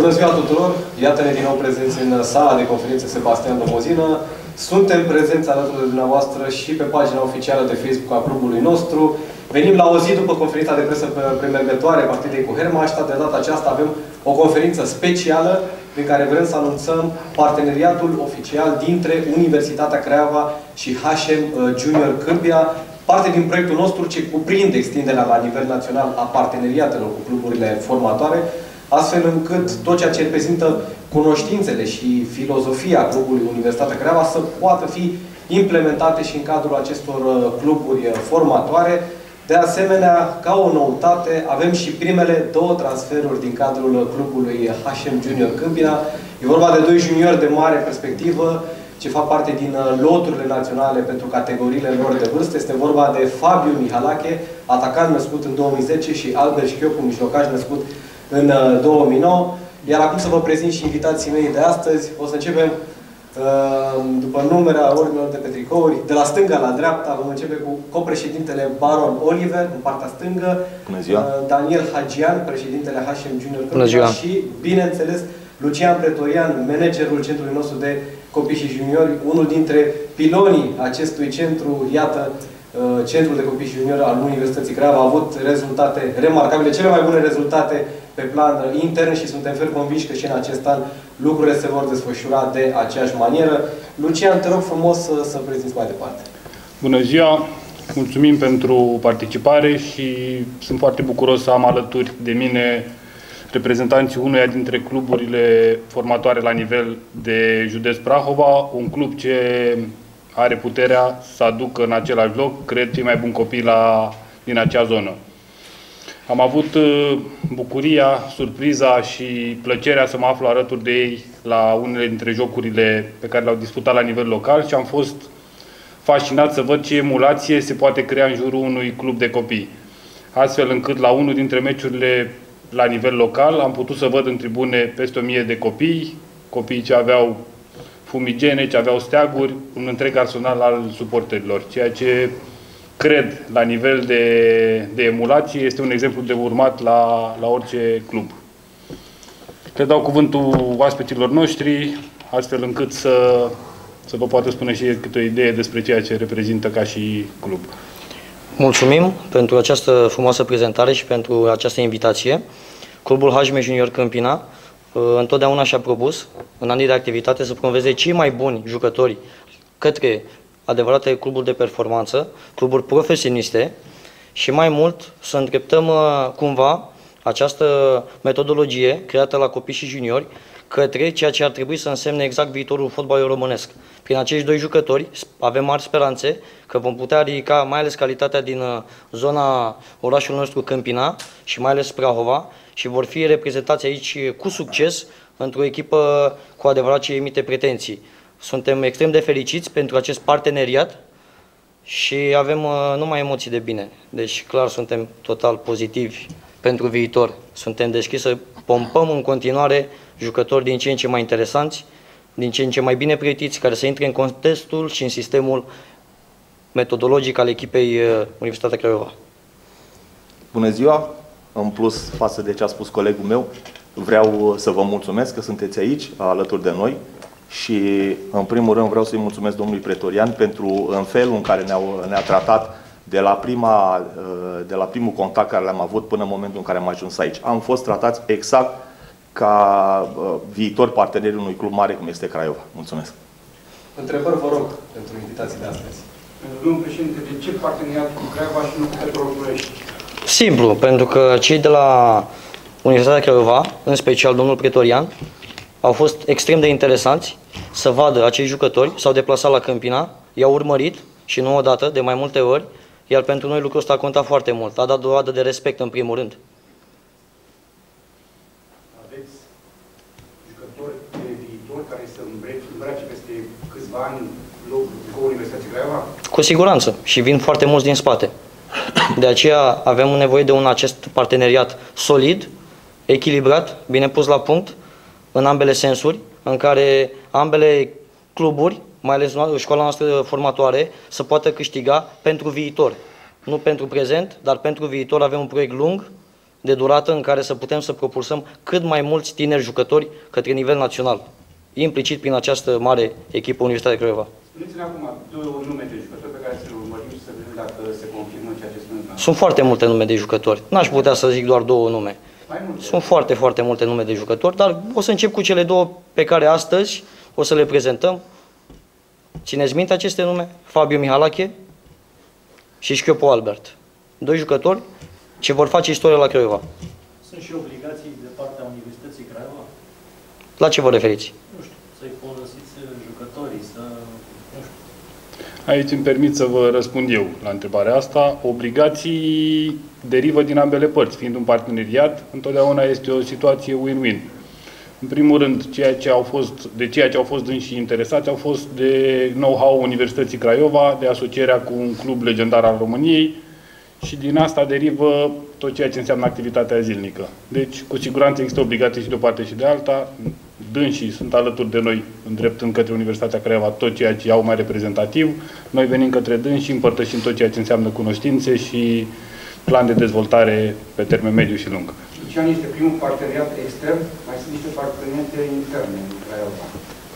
Bună ziua tuturor! Iată-ne din nou prezenți în sala de conferințe Sebastian Domozină. Suntem prezenți alături de dumneavoastră și pe pagina oficială de Facebook a clubului nostru. Venim la o zi după conferința de presă premergătoare partidei cu Hermașta. De data aceasta avem o conferință specială prin care vrem să anunțăm parteneriatul oficial dintre Universitatea Creava și HM Junior Câmpia, parte din proiectul nostru ce cuprinde extinderea la nivel național a parteneriatelor cu cluburile formatoare, astfel încât tot ceea ce reprezintă cunoștințele și filozofia clubului Universitatea Creava să poată fi implementate și în cadrul acestor uh, cluburi uh, formatoare. De asemenea, ca o noutate, avem și primele două transferuri din cadrul uh, clubului HM Junior Câmpina. E vorba de doi juniori de mare perspectivă, ce fac parte din loturile naționale pentru categoriile lor de vârstă. Este vorba de Fabiu Mihalache, atacant născut în 2010 și Albert Șchiopu, mijlocaș născut în 2009. Uh, Iar acum să vă prezint și invitații mei de astăzi. O să începem uh, după numera ordinilor de pe tricouri, de la stânga la dreapta, vom începe cu copreședintele Baron Oliver, în partea stângă, Bună ziua. Uh, Daniel Hagian, președintele HM Junior Bună ziua. și, bineînțeles, Lucian Pretorian, managerul centrului nostru de copii și juniori, unul dintre pilonii acestui centru, iată, Centrul de Copii și Juniori al Universității Craiova a avut rezultate remarcabile, cele mai bune rezultate pe plan intern și suntem fel convinși că și în acest an lucrurile se vor desfășura de aceeași manieră. Lucian, te rog frumos să, să prezinți mai departe. Bună ziua! Mulțumim pentru participare și sunt foarte bucuros să am alături de mine reprezentanții unuia dintre cluburile formatoare la nivel de județ Prahova, un club ce are puterea să aducă în același loc, cred, cei mai buni copii la, din acea zonă. Am avut uh, bucuria, surpriza și plăcerea să mă aflu alături de ei la unele dintre jocurile pe care le-au disputat la nivel local și am fost fascinat să văd ce emulație se poate crea în jurul unui club de copii. Astfel încât la unul dintre meciurile la nivel local am putut să văd în tribune peste o mie de copii, copii ce aveau fumigene, ce aveau steaguri, un întreg arsenal al suporterilor, ceea ce cred, la nivel de, de emulație, este un exemplu de urmat la, la orice club. Le dau cuvântul oaspeților noștri, astfel încât să, să vă poată spune și câte o idee despre ceea ce reprezintă ca și club. Mulțumim pentru această frumoasă prezentare și pentru această invitație. Clubul HM Junior Câmpina uh, întotdeauna și-a propus în anii de activitate să promoveze cei mai buni jucători către adevărate cluburi de performanță, cluburi profesioniste și mai mult să îndreptăm uh, cumva această metodologie creată la copii și juniori către ceea ce ar trebui să însemne exact viitorul fotbalului românesc. Prin acești doi jucători avem mari speranțe că vom putea ridica mai ales calitatea din uh, zona orașului nostru Câmpina și mai ales Prahova și vor fi reprezentați aici cu succes într-o echipă cu adevărat ce emite pretenții. Suntem extrem de fericiți pentru acest parteneriat și avem uh, numai emoții de bine. Deci clar suntem total pozitivi pentru viitor. Suntem deschiși să pompăm în continuare jucători din ce în ce mai interesanți, din ce în ce mai bine pregătiți, care să intre în contextul și în sistemul metodologic al echipei uh, Universitatea Craiova. Bună ziua! În plus, față de ce a spus colegul meu, vreau să vă mulțumesc că sunteți aici, alături de noi și, în primul rând, vreau să-i mulțumesc domnului Pretorian pentru în felul în care ne-a ne tratat de la, prima, de la primul contact care l-am avut până în momentul în care am ajuns aici. Am fost tratați exact ca uh, viitor parteneri unui club mare cum este Craiova. Mulțumesc. Întrebări, vă rog, pentru invitații de astăzi. Domnul președinte, de ce parteneriat cu Craiova și nu cu Petrolul Simplu, pentru că cei de la Universitatea Craiova, în special domnul Pretorian, au fost extrem de interesanți să vadă acei jucători, s-au deplasat la Câmpina, i-au urmărit și nu odată, de mai multe ori, iar pentru noi lucrul ăsta a contat foarte mult. A dat dovadă de respect în primul rând. Aveți jucători de viitor care să îmbrace peste câțiva ani locul cu Universitatea Craiova? Cu siguranță. Și vin foarte mulți din spate. De aceea avem nevoie de un acest parteneriat solid, echilibrat, bine pus la punct, în ambele sensuri, în care ambele cluburi, mai ales școala noastră formatoare, să poată câștiga pentru viitor. Nu pentru prezent, dar pentru viitor avem un proiect lung de durată în care să putem să propulsăm cât mai mulți tineri jucători către nivel național, implicit prin această mare echipă Universitatea Craiova. Spuneți-ne acum două nume de jucători pe care să le urmărim și să vedem dacă se confirmă ceea ce spuneți. Sunt foarte multe nume de jucători. N-aș putea să zic doar două nume. Mai multe. Sunt foarte, foarte multe nume de jucători, dar o să încep cu cele două pe care astăzi o să le prezentăm. Țineți minte aceste nume? Fabio Mihalache și Șchiopo Albert. Doi jucători ce vor face istorie la Craiova. Sunt și obligații de partea Universității Craiova? La ce vă referiți? Nu știu, să-i folosiți jucătorii, să... Nu știu. Aici îmi permit să vă răspund eu la întrebarea asta. Obligații derivă din ambele părți. Fiind un parteneriat, întotdeauna este o situație win-win. În primul rând, ceea ce au fost, de ceea ce au fost și interesați au fost de know-how Universității Craiova, de asocierea cu un club legendar al României și din asta derivă tot ceea ce înseamnă activitatea zilnică. Deci, cu siguranță există obligații și de o parte și de alta. Dânsii sunt alături de noi, îndreptând către Universitatea Craiova tot ceea ce au mai reprezentativ. Noi venim către dânsii, împărtășim tot ceea ce înseamnă cunoștințe și plan de dezvoltare pe termen mediu și lung. Lucian este primul parteneriat extern, mai sunt niște parteneriate interne în Craiova.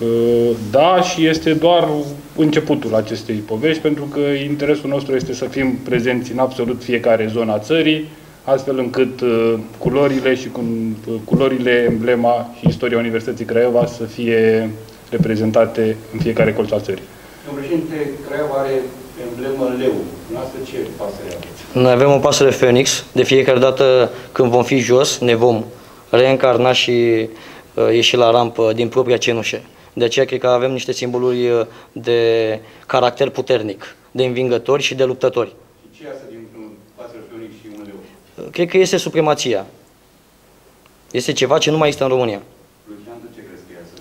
Uh, Da, și este doar începutul acestei povești, pentru că interesul nostru este să fim prezenți în absolut fiecare zonă a țării, astfel încât uh, culorile și cu uh, culorile, emblema și istoria Universității Craiova să fie reprezentate în fiecare colț al țării. Domnul președinte, Craiova are emblemă leu. Noastră ce pasăre aveți? Noi avem o pasăre Phoenix. De fiecare dată când vom fi jos, ne vom reîncarna și uh, ieși la rampă din propria cenușă. De aceea cred că avem niște simboluri uh, de caracter puternic, de învingători și de luptători. Și ce iasă dintr-un pasăre Phoenix și un leu? Uh, Cred că este supremația. Este ceva ce nu mai există în România. Lucian, tu ce crezi că iasă?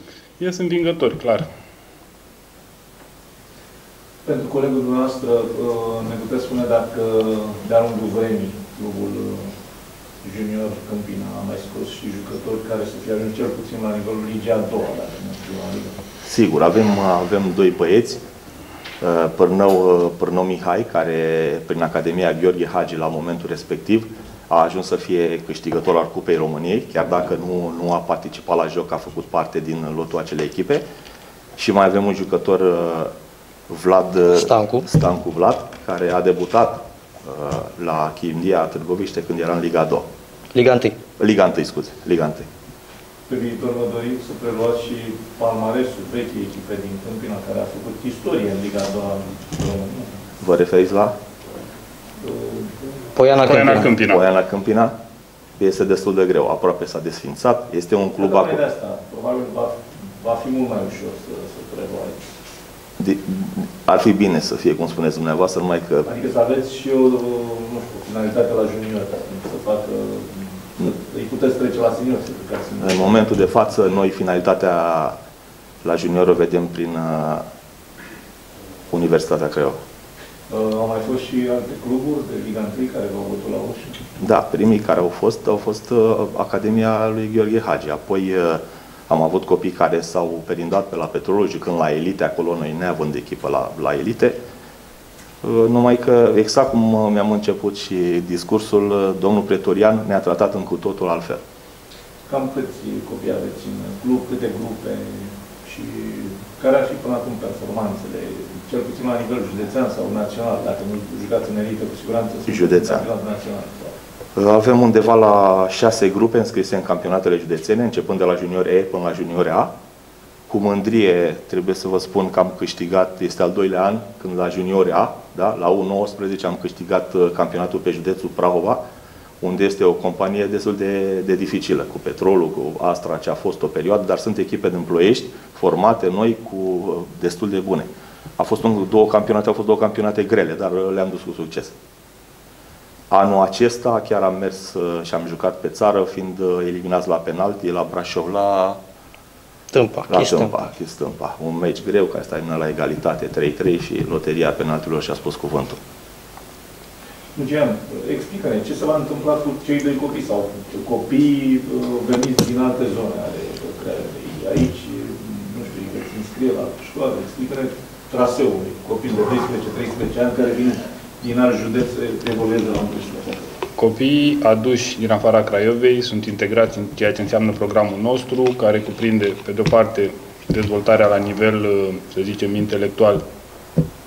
Ies învingători, clar. Pentru colegul dumneavoastră, uh, ne puteți spune dacă de-a lungul vremii clubul uh, junior Câmpina a mai scos și jucători care să fie ajuns cel puțin la nivelul Ligii a doua, dacă nu știu, la Liga. Sigur, avem, avem doi băieți, uh, Pârnău, uh, Pârnău Mihai, care prin Academia Gheorghe Hagi la momentul respectiv a ajuns să fie câștigător al Cupei României, chiar dacă nu, nu a participat la joc, a făcut parte din lotul acelei echipe. Și mai avem un jucător, uh, Vlad uh, Stancu. Stancu Vlad, care a debutat uh, la Chindia Târgoviște când era în Liga 2. Liga 1. Liga 1, scuze, Liga 1. Pe viitor vă doriți să preluați și palmaresul vechii echipe din Câmpina, care a făcut istorie în Liga a doua în România. Vă referiți la Poiana Poiana Câmpina. Câmpina. Poiana Câmpina? Este destul de greu, aproape s-a desfințat. Este un club Tocmai acolo. de asta, probabil va, va fi mult mai ușor să, să preluați. De- Ar fi bine să fie, cum spuneți dumneavoastră, numai că Adică să aveți și o, nu știu, finalitate la junior, să facă, îi puteți trece la senior, să jucați în momentul de față, noi finalitatea la junior o vedem prin uh, Universitatea Craiova. Uh, au mai fost și alte cluburi de Liga 1 care v-au bătut la ușă. Da, primii care au fost, au fost uh, Academia lui Gheorghe Hagi. Apoi uh, am avut copii care s-au perindat pe la Petrolul, jucând la elite, acolo noi neavând echipă la, la elite. Uh, Numai că, exact cum uh, mi-am început și discursul, uh, domnul pretorian ne-a tratat în cu totul altfel. Cam câți copii aveți în club, câte grupe și care ar fi până acum performanțele, cel puțin la nivel județean sau național, dacă nu jucați în elită, cu siguranță sunt Județean. în campionat național. Sau... Avem undeva la șase grupe înscrise în campionatele județene, începând de la junior E până la junior A. Cu mândrie trebuie să vă spun că am câștigat, este al doilea an, când la junior A, da, la U19 am câștigat uh, campionatul pe județul Prahova, unde este o companie destul de, de dificilă, cu petrolul, cu Astra, ce a fost o perioadă, dar sunt echipe din Ploiești, formate noi, cu uh, destul de bune. A fost un, două campionate, au fost două campionate grele, dar uh, le-am dus cu succes. Anul acesta chiar am mers uh, și am jucat pe țară, fiind uh, eliminați la penalti la Brașov, la, Tâmpa, la Chis Tâmpa. Tâmpa, Chis Tâmpa. Un meci greu, care s-a terminat la egalitate 3-3 și loteria penaltilor și-a spus cuvântul. Lucian, explică-ne ce se va întâmpla cu cei doi copii sau copii uh, veniți din alte zone ale Craiovei. Aici, nu știu, îi veți înscrie la școală, explică-ne traseul copii de 12-13 ani care vin din alt județ evoluează la 11. Copiii aduși din afara Craiovei sunt integrați în ceea ce înseamnă programul nostru, care cuprinde, pe de-o parte, dezvoltarea la nivel, uh, să zicem, intelectual,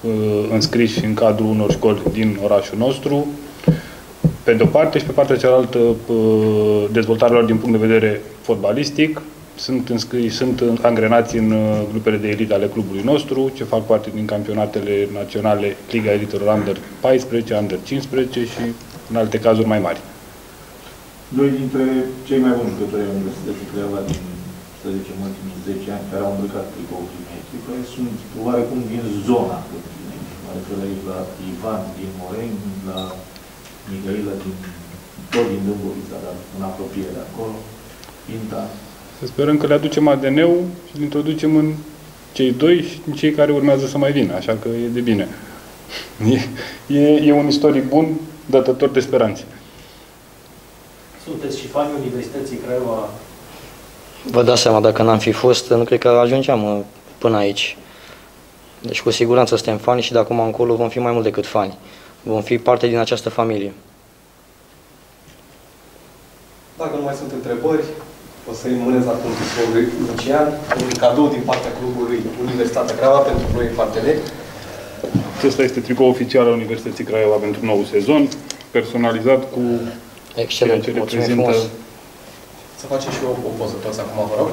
uh, înscriși în cadrul unor școli din orașul nostru, pe de-o parte și pe partea cealaltă uh, dezvoltarea lor din punct de vedere fotbalistic. Sunt, înscriși, sunt angrenați în uh, grupele de elită ale clubului nostru, ce fac parte din campionatele naționale Liga Elitelor Under 14, Under 15 și în alte cazuri mai mari. Doi dintre cei mai buni jucători ai Universității Craiova din, să zicem, ultimii 10 ani, care au îmbrăcat tricoul primei echipe, sunt oarecum din zona primei. Mă refer aici la Ivan din Moreni, la Mihaila din, tot din Dâmbovița, dar în apropiere de acolo, Pinta. Să sperăm că le aducem ADN-ul și îl introducem în cei doi și în cei care urmează să mai vină, așa că e de bine. E, e, e un istoric bun, dătător de speranțe. Sunteți și fani Universității Craiova. Vă dați seama, dacă n-am fi fost, nu cred că ajungeam uh, până aici. Deci cu siguranță suntem fani și de acum încolo vom fi mai mult decât fani. Vom fi parte din această familie. Dacă nu mai sunt întrebări, o să-i mânez acum lui Lucian, un cadou din partea clubului Universitatea Craiova pentru noi parteneri. Acesta este tricou oficial al Universității Craiova pentru nou sezon, personalizat cu ceea Excelent, ce mulțumim reprezintă frumos. Să facem și o, o poză toți acum, vă rog.